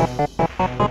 Música